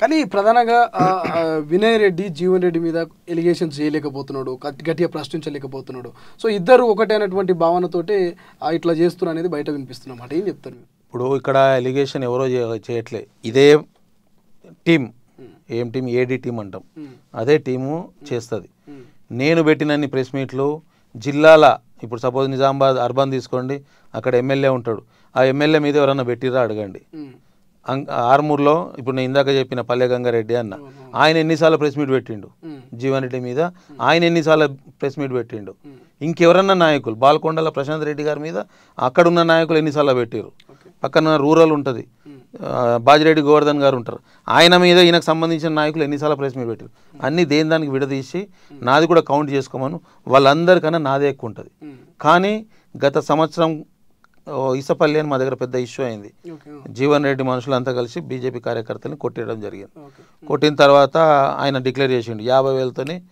కానీ ప్రధానంగా వినయ్ రెడ్డి జీవన్ రెడ్డి మీద ఎలిగేషన్స్ చేయలేకపోతున్నాడు గట్టి- గట్టిగా ప్రశ్నించలేకపోతున్నాడు. సో ఇద్దరు ఒకటే అనేటువంటి భావనతోటి ఇట్లా చేస్తున్నా అనేది బయట వినిపిస్తున్నమాట ఏం చెప్తారు ఇప్పుడు ఇక్కడ ఎలిగేషన్ ఎవరో చేయట్లే. ఇదే టీం ఏం టీం ఏడి టీం అంటాం. అదే టీము చేస్తుంది. నేను పెట్టినన్ని ప్రెస్ మీట్లు జిల్లాల ఇప్పుడు సపోజ్ నిజామాబాద్ అర్బన్ తీసుకోండి అక్కడ ఎమ్మెల్యే ఉంటాడు. ఆ ఎమ్మెల్యే మీద ఎవరన్నా పెట్టిరా అడగండి. ఆర్మూర్లో ఇప్పుడు నేను ఇందాక చెప్పిన పల్లె గంగారెడ్డి అన్న ఆయన ఎన్నిసార్లు ప్రెస్ మీట్ పెట్టిండు? జీవన్ రెడ్డి మీద ఆయన ఎన్నిసార్లు ప్రెస్ మీట్ పెట్టిండు? ఇంకెవరన్నా నాయకులు బాల్కొండల ప్రశాంత్ రెడ్డి గారి మీద అక్కడున్న నాయకులు ఎన్నిసార్లు పెట్టారు పక్కన రూరల్ ఉంటుంది. బాజిరెడ్డి గోవర్ధన్ గారు ఉంటారు. ఆయన మీద ఈయనకు సంబంధించిన నాయకులు ఎన్నిసార్లు ప్రెస్ మీట్ పెట్టారు అన్ని దేని దానికి విడదీసి నాది కూడా కౌంట్ చేసుకోమను వాళ్ళందరికన్నా నాదే ఎక్కువ ఉంటుంది. కానీ గత సంవత్సరం ఇసపల్లి అని మా దగ్గర పెద్ద ఇష్యూ అయింది. జీవన్ రెడ్డి మనుషులంతా కలిసి బీజేపీ కార్యకర్తల్ని కొట్టేయడం జరిగింది. కొట్టిన తర్వాత ఆయన డిక్లేర్ చేసిండు. యాభై వేలతోని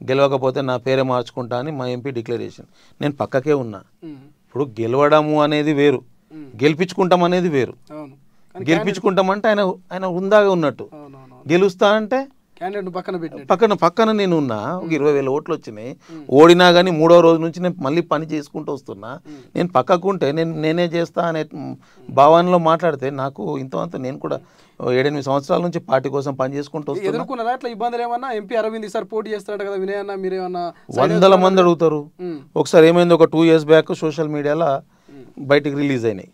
గెలవకపోతే నా పేరే మార్చుకుంటా అని మా ఎంపీ డిక్లేర్ చేసిండు. నేను పక్కకే ఉన్నా. ఇప్పుడు గెలవడము అనేది వేరు. గెలిపించుకుంటాం అనేది వేరు. గెలిపించుకుంటామంటే ఆయన ఆయన ఉందాగా ఉన్నట్టు. గెలుస్తా అంటే పక్కన పక్కన పక్కన నేను ఉన్నా ఒక ఇరవై వేల ఓట్లు వచ్చినాయి. ఓడినా కానీ మూడో రోజు నుంచి నేను మళ్ళీ పని చేసుకుంటూ వస్తున్నా. నేను పక్కకు ఉంటే నేను నేనే చేస్తా అనే భావనలో మాట్లాడితే నాకు ఇంతవంత నేను కూడా ఏడెనిమిది సంవత్సరాల నుంచి పార్టీ కోసం పని చేసుకుంటూ వస్తున్నా. ఎదుర్కొన్నారా? అట్లా ఇబ్బందులు ఏమన్నా? ఎంపీ అరవింద్ ఈసారి పోటీ చేస్తారట కదా వినయ్ అన్న మీరేమన్నా వందల మంది అడుగుతారు. ఒకసారి ఏమైంది? ఒక టూ ఇయర్స్ బ్యాక్ సోషల్ మీడియాలో బయటికి రిలీజ్ అయినాయి.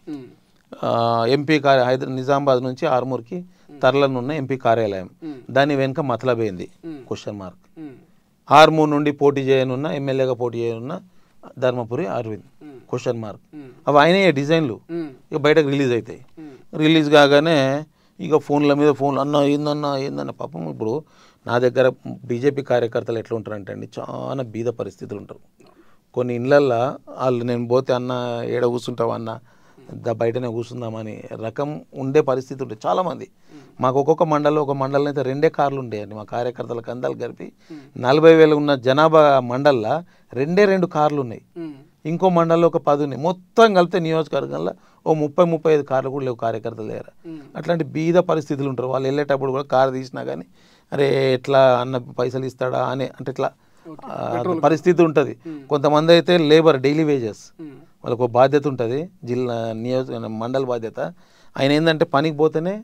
ఎంపీ కార్య హైదరా నిజామాబాద్ నుంచి ఆర్మూర్కి తరలనున్న ఎంపీ కార్యాలయం. దాని వెనుక మతలబైంది. Question mark um. ఆర్మూర్ నుండి పోటీ చేయనున్న ఎమ్మెల్యేగా పోటీ చేయనున్న ధర్మపురి అరవింద్. Question mark. అవి ఆయనే డిజైన్లు. ఇక బయటకు రిలీజ్ అవుతాయి. రిలీజ్ కాగానే ఇక ఫోన్ల మీద ఫోన్లు అన్న ఏందన్న ఏందన్న? పాపం ఇప్పుడు నా దగ్గర బీజేపీ కార్యకర్తలు ఎట్లా ఉంటారంటే అండి చాలా బీద పరిస్థితులు ఉంటారు. కొన్ని ఇళ్ళల్లో వాళ్ళు నేను పోతే అన్న ఏడ కూర్చుంటావు అన్న? బయటనే కూర్చుందామని రకం ఉండే పరిస్థితి ఉంటుంది చాలామంది. మాకు ఒక్కొక్క మండలం ఒక మండలం అయితే రెండే కార్లు ఉండేయండి. మా కార్యకర్తలకు అందాలు కలిపి నలభై వేలు ఉన్న జనాభా మండల్లో రెండే రెండు కార్లు ఉన్నాయి. ఇంకో మండలంలో ఒక పది ఉన్నాయి. మొత్తం కలిపితే నియోజకవర్గంలో ఓ ముప్పై ముప్పై ఐదు కార్లు కూడా లేవు కార్యకర్తలు దగ్గర. అట్లాంటి బీద పరిస్థితులు ఉంటారు. వాళ్ళు వెళ్ళేటప్పుడు కూడా కారు తీసినా కానీ అరే ఎట్లా అన్న పైసలు ఇస్తాడా అని అంటే ఇట్లా పరిస్థితి ఉంటుంది. కొంతమంది అయితే లేబర్ డైలీ వేజెస్. వాళ్ళకు బాధ్యత ఉంటుంది. జిల్లా నియోజక మండల బాధ్యత. ఆయన ఏంటంటే పనికి పోతేనే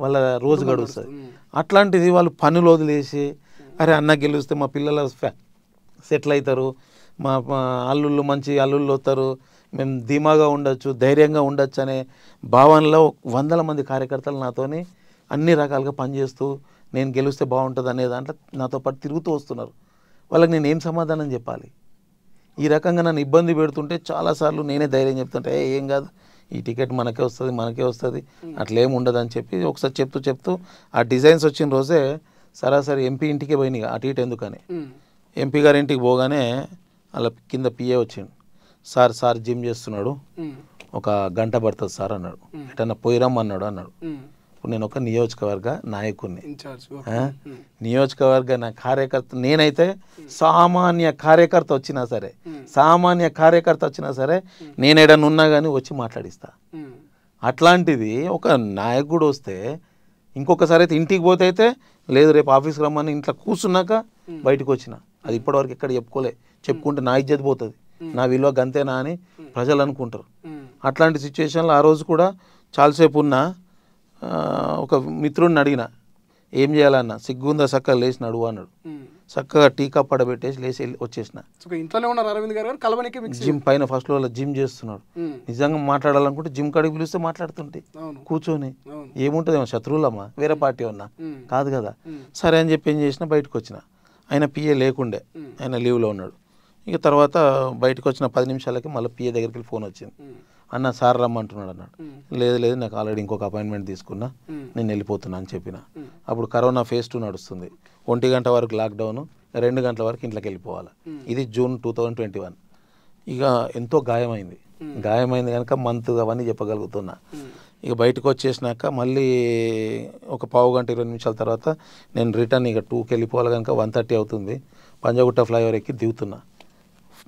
వాళ్ళ రోజు గడుస్తుంది. అట్లాంటిది వాళ్ళు పనులు వదిలేసి అరే అన్న గెలిస్తే మా పిల్లల సెటిల్ అవుతారు మా అల్లుళ్ళు మంచి అల్లుళ్ళు వస్తారు. మేము ధీమాగా ఉండొచ్చు ధైర్యంగా ఉండొచ్చు అనే భావనలో వందల మంది కార్యకర్తలు నాతోని అన్ని రకాలుగా పనిచేస్తూ నేను గెలిస్తే బాగుంటుంది అనే దాంట్లో నాతో పాటు తిరుగుతూ వస్తున్నారు. వాళ్ళకి నేను ఏం సమాధానం చెప్పాలి? ఈ రకంగా నన్ను ఇబ్బంది పెడుతుంటే చాలాసార్లు నేనే ధైర్యం చెప్తుంటే "ఏ, ఏం కాదు. ఈ టికెట్ మనకే వస్తుంది మనకే వస్తుంది. అట్లేం ఉండదు అని చెప్పి ఒకసారి చెప్తూ చెప్తూ ఆ డిజైన్స్ వచ్చిన రోజే సరాసరి ఎంపీ ఇంటికే పోయినాయి అటు ఇటు ఎందుకని. ఎంపీ గారి ఇంటికి పోగానే అలా కింద పిఏ వచ్చిండు. సార్ సార్ జిమ్ చేస్తున్నాడు. ఒక గంట పడుతుంది సార్ అన్నాడు. ఎటన్నా పోయిరమ్మన్నాడు అన్నాడు. ఇప్పుడు నేను ఒక నియోజకవర్గ నాయకుడిని? నియోజకవర్గ నా కార్యకర్త నేనైతే సామాన్య కార్యకర్త వచ్చినా సరే సామాన్య కార్యకర్త వచ్చినా సరే నేను ఉన్నా కానీ వచ్చి మాట్లాడిస్తా. అట్లాంటిది ఒక నాయకుడు వస్తే ఇంకొకసారి అయితే ఇంటికి పోతే అయితే లేదు రేపు ఆఫీస్కి రమ్మని ఇంట్లో కూర్చున్నాక బయటకు వచ్చిన. అది ఇప్పటివరకు ఎక్కడ చెప్పుకోలే. చెప్పుకుంటే నా ఇజ్జత్ పోతుంది. నా విలువ గంతేనా అని ప్రజలు అనుకుంటారు. అట్లాంటి సిచ్యువేషన్లో ఆ రోజు కూడా చాలాసేపు ఉన్నా ఒక మిత్రుడిని అడిగిన ఏం చేయాలన్న? సిగ్గుందా చక్కగా లేచి నడువు అన్నాడు. చక్కగా టీకా పడబెట్టేసి లేచి వెళ్ళి వచ్చేసిన. ఇంట్లోనే ఉన్నారు అరవింద్ గారు కలవనికి జిమ్ పైన ఫస్ట్ ఫ్లోర్లో జిమ్ చేస్తున్నాడు. నిజంగా మాట్లాడాలనుకుంటే జిమ్ కాడికి పిలిస్తే మాట్లాడుతుంటే కూర్చొని ఏముంటుందేమో శత్రువులమ్మా వేరే పార్టీ ఉన్నా. కాదు కదా. సరే అని చెప్పి ఏం చేసిన బయటకు వచ్చిన. ఆయన పిఏ లేకుండే ఆయన లీవ్లో ఉన్నాడు. ఇక తర్వాత బయటకు వచ్చిన పది నిమిషాలకి మళ్ళీ పిఏ దగ్గరికి ఫోన్ వచ్చింది. అన్న సార్ రమ్మంటున్నాడు అన్నాడు. లేదు లేదు నాకు ఆల్రెడీ ఇంకొక అపాయింట్మెంట్ తీసుకున్నా. నేను వెళ్ళిపోతున్నా అని చెప్పిన. అప్పుడు కరోనా ఫేజ్ టూ నడుస్తుంది. ఒంటి గంట వరకు లాక్డౌన్ రెండు గంటల వరకు ఇంట్లోకి వెళ్ళిపోవాలి. ఇది June two thousand twenty one. ఇక ఎంతో గాయమైంది. గాయమైంది కనుక మంత్ అవన్నీ చెప్పగలుగుతున్నా. ఇక బయటకు వచ్చేసినాక మళ్ళీ ఒక పావు గంట ఇరవై నిమిషాల తర్వాత నేను రిటర్న్ ఇక టూకి వెళ్ళిపోవాలి కనుక వన్ థర్టీ అవుతుంది. పంజాగుట్ట ఫ్లైఓవర్ ఎక్కి దిగుతున్నా.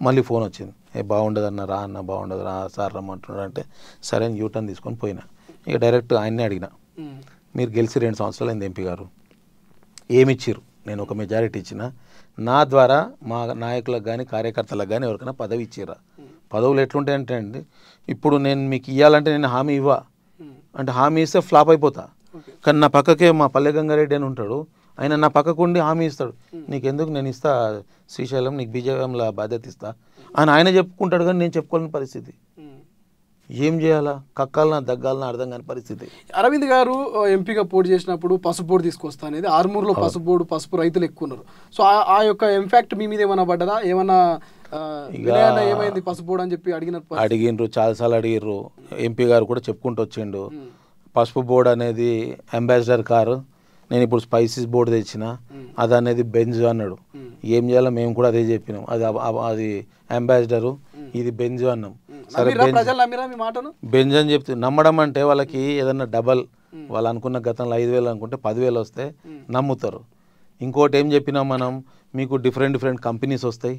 మళ్ళీ ఫోన్ వచ్చింది. ఏ బాగుండదు అన్న రా అన్న బాగుండదు రా సార్ రమ్మంటున్నాడు అంటే సరే అని యూటర్న్ తీసుకొని పోయినా. ఇక డైరెక్ట్ ఆయన్నే అడిగిన. మీరు గెలిచి రెండు సంవత్సరాలు అయింది ఎంపీ గారు. ఏమిచ్చిర్రు? నేను ఒక మెజారిటీ ఇచ్చిన. నా ద్వారా మా నాయకులకు కానీ కార్యకర్తలకు కానీ ఎవరికైనా పదవి ఇచ్చిర్రా. పదవులు ఎట్లుంటాయంటే అండి ఇప్పుడు నేను మీకు ఇవ్వాలంటే నేను హామీ ఇవ్వ. అంటే హామీ ఇస్తే ఫ్లాప్ అయిపోతా. కానీ నా పక్కకే మా పల్లె గంగారెడ్డి అని ఉంటాడు. ఆయన నా పక్కకు ఉండి హామీ ఇస్తాడు. నీకెందుకు నేను ఇస్తా శ్రీశైలం నీకు బీజేపీలో బాధ్యత ఇస్తా అని ఆయన చెప్పుకుంటాడు కానీ నేను చెప్పుకోలేని పరిస్థితి. ఏం చేయాలా? కక్కాలనా దగ్గాలనా అర్థం కాని పరిస్థితి. అరవింద్ గారు ఎంపీగా పోటీ చేసినప్పుడు పసుపు బోర్డు తీసుకొస్తా అనేది ఆర్మూర్లో పసుపు బోర్డు పసుపు రైతులు ఎక్కువ ఉన్నారు. సో ఆ- ఆ యొక్క ఇంపాక్ట్ మీ మీద ఏమైనా పడ్డదా? వినయన్న ఏమైంది పసుపు బోర్డు అని చెప్పి అడిగిన అడిగిండ్రు చాలాసార్లు అడిగిర్రు. ఎంపీ గారు కూడా చెప్పుకుంటూ వచ్చిండు. పసుపు బోర్డు అనేది అంబాసిడర్ కారు. నేను ఇప్పుడు స్పైసీస్ బోర్డు తెచ్చిన అది అనేది బెంజ్ అన్నాడు. ఏం చేయాలో మేము కూడా అదే చెప్పినాం. అది అది అంబాసిడరు ఇది బెంజ్ అన్నాం. సరే బెంజ్ అని చెప్తే నమ్మడం అంటే వాళ్ళకి ఏదన్నా డబల్ వాళ్ళు అనుకున్న గతంలో ఐదు వేలు అనుకుంటే పదివేలు వస్తే నమ్ముతారు. ఇంకోటి ఏం చెప్పినాం మనం? మీకు డిఫరెంట్ డిఫరెంట్ కంపెనీస్ వస్తాయి.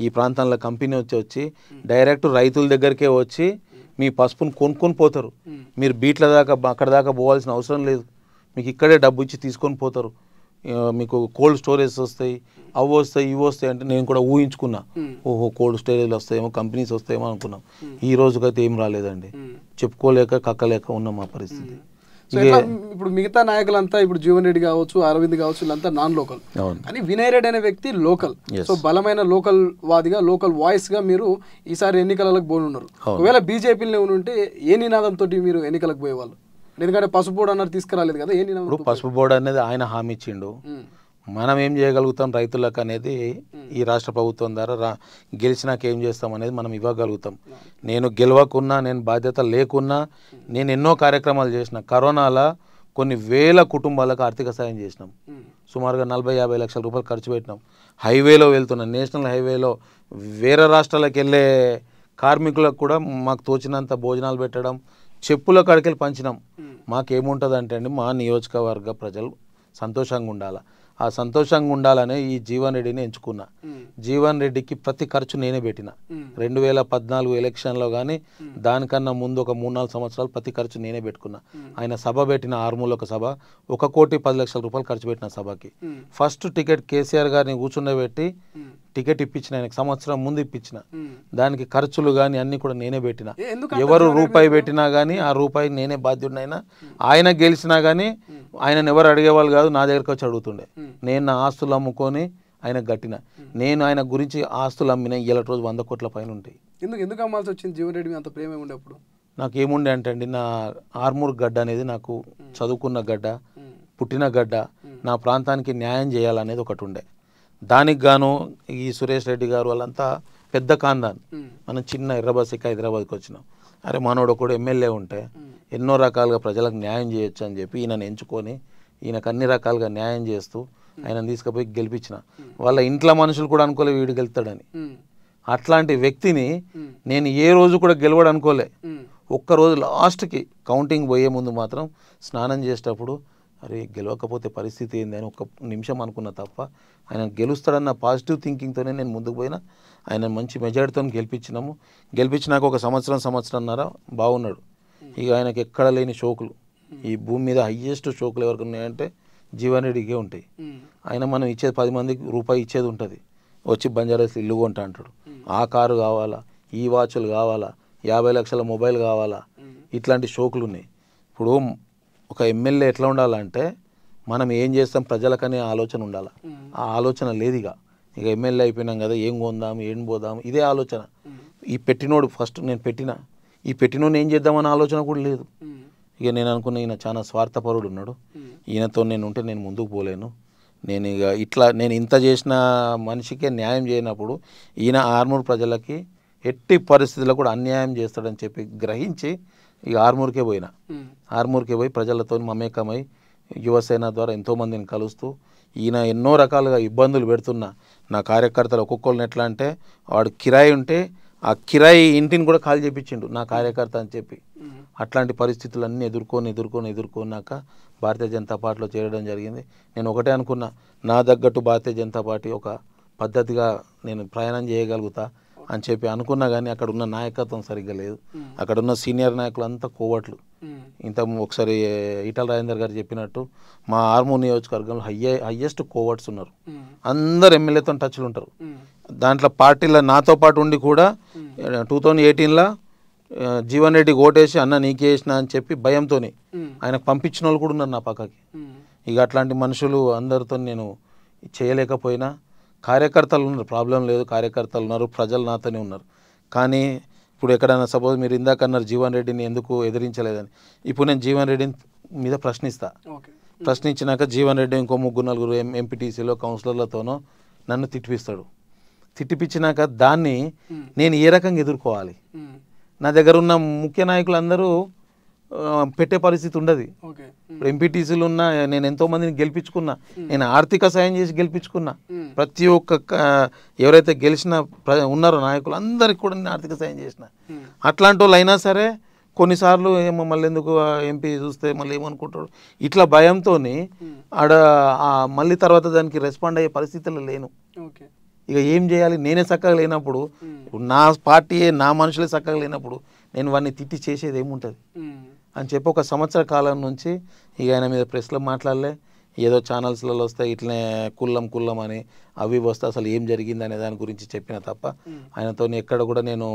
ఈ ప్రాంతంలో కంపెనీ వచ్చి వచ్చి డైరెక్ట్ రైతుల దగ్గరికే వచ్చి మీ పసుపును కొనుక్కొని పోతారు. మీరు బీట్ల దాకా అక్కడ దాకా పోవాల్సిన అవసరం లేదు. మీకు ఇక్కడే డబ్బు ఇచ్చి తీసుకొని పోతారు. మీకు కోల్డ్ స్టోరేజ్ వస్తాయి అవి వస్తాయి ఇవి వస్తాయి అంటే నేను కూడా ఊహించుకున్నా. ఓహో కోల్డ్ స్టోరేజ్ వస్తాయేమో కంపెనీస్ వస్తాయేమో అనుకున్నాం. ఈ రోజుకైతే ఏం రాలేదండి. చెప్పుకోలేక కక్కలేక ఉన్నాం మా పరిస్థితి. ఇప్పుడు మిగతా నాయకులంతా ఇప్పుడు జీవన్ రెడ్డి కావచ్చు అరవింద్ కావచ్చు వీళ్ళంతా నాన్ లోకల్ కానీ వినయ్ రెడ్డి అనే వ్యక్తి లోకల్. సో బలమైన లోకల్ వాదిగా లోకల్ వాయిస్గా మీరు ఈసారి ఎన్నికలకు పోనున్నారు. ఒకవేళ బీజేపీలో ఉంటే ఏ నినాదంతో మీరు ఎన్నికలకు పోయేవాళ్ళు? ఎందుకంటే పసుపు బోర్డు అన్నారు తీసుకురాలేదు కదా ఏ ఇప్పుడు పసుపు బోర్డు అనేది ఆయన హామీ ఇచ్చిండు. మనం ఏం చేయగలుగుతాం రైతులకు అనేది ఈ రాష్ట్ర ప్రభుత్వం ద్వారా రా గెలిచినాక ఏం చేస్తాం అనేది మనం ఇవ్వగలుగుతాం. నేను గెలవకున్నా నేను బాధ్యత లేకున్నా నేను ఎన్నో కార్యక్రమాలు చేసిన కరోనాలో కొన్ని వేల కుటుంబాలకు ఆర్థిక సాయం చేసినాం. సుమారుగా నలభై యాభై లక్షల రూపాయలు ఖర్చు పెట్టినాం. హైవేలో వెళ్తున్నాం. నేషనల్ హైవేలో వేరే రాష్ట్రాలకు వెళ్ళే కార్మికులకు కూడా మాకు తోచినంత భోజనాలు పెట్టడం చెప్పుల కడికెళ్ళి పంచినాం. మాకేముంటుంది అంటే అండి మా నియోజకవర్గ ప్రజలు సంతోషంగా ఉండాలి. ఆ సంతోషంగా ఉండాలనే ఈ జీవన్ రెడ్డిని ఎంచుకున్నా. జీవన్ రెడ్డికి ప్రతి ఖర్చు నేనే పెట్టిన. రెండు వేల పద్నాలుగు ఎలక్షన్లో కానీ దానికన్నా ముందు ఒక మూడు నాలుగు సంవత్సరాలు ప్రతి ఖర్చు నేనే పెట్టుకున్నా. ఆయన సభ పెట్టిన ఆరుమూల ఒక సభ ఒక కోటి పది లక్షల రూపాయలు ఖర్చు పెట్టిన సభకి. ఫస్ట్ టికెట్ కేసీఆర్ గారిని కూర్చుండబెట్టి టికెట్ ఇప్పించిన ఆయనకు సంవత్సరం ముందు ఇప్పించిన. దానికి ఖర్చులు కానీ అన్నీ కూడా నేనే పెట్టిన. ఎవరు రూపాయి పెట్టినా కానీ ఆ రూపాయి నేనే బాధ్యుడినైనా. ఆయన గెలిచినా కానీ ఆయనను ఎవరు అడిగేవాళ్ళు కాదు నా దగ్గరకు వచ్చి అడుగుతుండే. నేను నా ఆస్తులు అమ్ముకొని ఆయన గట్టిన నేను ఆయన గురించి ఆస్తులు అమ్మిన ఇవాళ రోజు వంద కోట్ల పైన ఉంటాయి. ఎందుకు ఎందుకు అమ్మాల్సి వచ్చింది జీవన్ రెడ్డి అంత ప్రేమ ఉండే అప్పుడు? నాకు ఏముండే అంటే అండి నా ఆర్మూర్ గడ్డ అనేది నాకు చదువుకున్న గడ్డ పుట్టిన గడ్డ నా ప్రాంతానికి న్యాయం చేయాలనేది ఒకటి ఉండే. దానికి గాను ఈ సురేష్ రెడ్డి గారు వాళ్ళంతా పెద్ద కాందాన్ మనం చిన్న ఎర్రబస్సికి హైదరాబాద్కి వచ్చినాం. అరే మనోడు కూడా ఎమ్మెల్యే ఉంటే ఎన్నో రకాలుగా ప్రజలకు న్యాయం చేయొచ్చు అని చెప్పి ఈయనను ఎంచుకొని ఈయనకు అన్ని రకాలుగా న్యాయం చేస్తూ ఆయన తీసుకుపోయి గెలిపించిన. వాళ్ళ ఇంట్లో మనుషులు కూడా అనుకోలే వీడు గెలుతాడని అట్లాంటి వ్యక్తిని నేను ఏ రోజు కూడా గెలవడు అనుకోలే. ఒక్కరోజు లాస్ట్కి కౌంటింగ్ పోయే ముందు మాత్రం స్నానం చేసేటప్పుడు అరే గెలవకపోతే పరిస్థితి ఏంది అని ఒక నిమిషం అనుకున్న తప్ప ఆయన గెలుస్తాడన్న పాజిటివ్ థింకింగ్తోనే నేను ముందుకు పోయినా. ఆయన మంచి మెజారిటీతో గెలిపించినాము. గెలిపించినాక ఒక సంవత్సరం సంవత్సరంన్నర బాగున్నాడు. ఇక ఆయనకి ఎక్కడ లేని షోకులు. ఈ భూమి మీద హయ్యెస్ట్ షోకులు ఎవరికి ఉన్నాయంటే జీవన్ రెడ్డికే ఉంటాయి. ఆయన మనం ఇచ్చేది పది మందికి రూపాయి ఇచ్చేది ఉంటుంది. వచ్చి బంజారాస్ ఇల్లు కొంటా అంటాడు. ఆ కారు కావాలా? ఈ వాచ్లు కావాలా? యాభై లక్షల మొబైల్ కావాలా? ఇట్లాంటి షోకులు ఉన్నాయి. ఇప్పుడు ఒక ఎమ్మెల్యే ఎట్లా ఉండాలంటే మనం ఏం చేస్తాం ప్రజలకనే ఆలోచన ఉండాలి. ఆ ఆలోచన లేదు ఇక ఇక ఎమ్మెల్యే అయిపోయినాం కదా ఏం కొందాం ఏం పోదాం ఇదే ఆలోచన. ఈ పెట్టినోడు ఫస్ట్ నేను పెట్టిన. ఈ పెట్టినోడు ఏం చేద్దామన్న ఆలోచన కూడా లేదు. ఇక నేను అనుకున్న ఈయన చాలా స్వార్థపరుడు ఉన్నాడు. ఈయనతో నేను ఉంటే నేను ముందుకు పోలేను. నేను ఇక ఇట్లా నేను ఇంత చేసిన మనిషికే న్యాయం చేయనప్పుడు ఈయన ఆర్మూర్ ప్రజలకి ఎట్టి పరిస్థితుల్లో కూడా అన్యాయం చేస్తాడని చెప్పి గ్రహించి ఇక ఆర్మూర్కే పోయినా. ఆర్మూర్కే పోయి ప్రజలతో మమేకమై యువసేన ద్వారా ఎంతోమందిని కలుస్తూ ఈయన ఎన్నో రకాలుగా ఇబ్బందులు పెడుతున్నా. నా కార్యకర్తలు ఒక్కొక్కరిని ఎట్లా అంటే వాడు కిరాయి ఉంటే ఆ కిరాయి ఇంటిని కూడా ఖాళీ చేపించిండు. నా కార్యకర్త అని చెప్పి. అట్లాంటి పరిస్థితులన్నీ ఎదుర్కొని ఎదుర్కొని ఎదుర్కొన్నాక భారతీయ జనతా పార్టీలో చేరడం జరిగింది. నేను ఒకటే అనుకున్నా నా తగ్గట్టు భారతీయ జనతా పార్టీ ఒక పద్ధతిగా నేను ప్రయాణం చేయగలుగుతా. అని చెప్పి అనుకున్నా కానీ అక్కడ ఉన్న నాయకత్వం సరిగ్గా లేదు. అక్కడ ఉన్న సీనియర్ నాయకులు అంతా కోవట్లు ఇంత ఒకసారి ఈటల రాజేందర్ గారు చెప్పినట్టు మా ఆర్మూర్ నియోజకవర్గంలో హయ్యే హయ్యెస్ట్ కోవర్ట్స్ ఉన్నారు. అందరు ఎమ్మెల్యేతో టచ్లు ఉంటారు. దాంట్లో పార్టీలో నాతో పాటు ఉండి కూడా టూ థౌజండ్ ఎయిటీన్లో జీవన్ రెడ్డి ఓటేసి అన్న నీకే వేసిన అని చెప్పి భయంతో ఉమ్, ఆయనకు పంపించిన వాళ్ళు కూడా ఉన్నారు నా పక్కకి. ఇక అట్లాంటి మనుషులు అందరితో నేను చేయలేకపోయినా కార్యకర్తలు ఉన్నారు. ప్రాబ్లం లేదు కార్యకర్తలు ఉన్నారు ప్రజలు నాతోనే ఉన్నారు. కానీ ఇప్పుడు ఎక్కడైనా సపోజ్ మీరు ఇందాక అన్నారు జీవన్ రెడ్డిని ఎందుకు ఎదిరించలేదని. ఇప్పుడు నేను జీవన్ రెడ్డిని మీద ప్రశ్నిస్తా. ప్రశ్నించినాక జీవన్ రెడ్డి ఇంకో ముగ్గురు నలుగురు ఎం ఎంపీటీసీలో కౌన్సిలర్లతోనో నన్ను తిట్టిపిస్తాడు. తిట్టిపించినాక దాన్ని నేను ఏ రకంగా ఎదుర్కోవాలి? నా దగ్గర ఉన్న ముఖ్య నాయకులందరూ ఆ, పెట్టే పరిస్థితి ఉండదు. ఇప్పుడు ఎంపీటీసీలు ఉన్నా నేను ఎంతో మందిని గెలిపించుకున్నా నేను ఆర్థిక సాయం చేసి గెలిపించుకున్నా ప్రతి ఒక్క ఎవరైతే గెలిచిన ప్ర- ఉన్నారో నాయకులు అందరికి కూడా నేను ఆర్థిక సాయం చేసిన. అట్లాంటి వాళ్ళు అయినా సరే కొన్నిసార్లు ఏమో మళ్ళీ ఎందుకు ఎంపీ చూస్తే మళ్ళీ ఏమనుకుంటాడు ఇట్లా భయంతో ఆడ మళ్ళీ తర్వాత దానికి రెస్పాండ్ అయ్యే పరిస్థితుల్లో లేను. ఇక ఏం చేయాలి? నేనే చక్కగా లేనప్పుడు నా పార్టీయే నా మనుషులే చక్కగా లేనప్పుడు నేను వాడిని తిట్టి చేసేది ఏముంటుంది? అని చెప్పి ఒక సంవత్సర కాలం నుంచి ఇక ఆయన మీద ప్రెస్లో మాట్లాడలే. ఏదో ఛానల్స్లలో వస్తే ఇట్లనే కుల్లం కుల్లం అని అవి వస్తే అసలు ఏం జరిగింది అనే దాని గురించి చెప్పిన తప్ప ఆయనతో ఎక్కడ కూడా నేను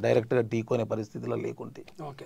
డైరెక్ట్గా ఢీకొనే పరిస్థితిలో లేకుంటే. ఓకే.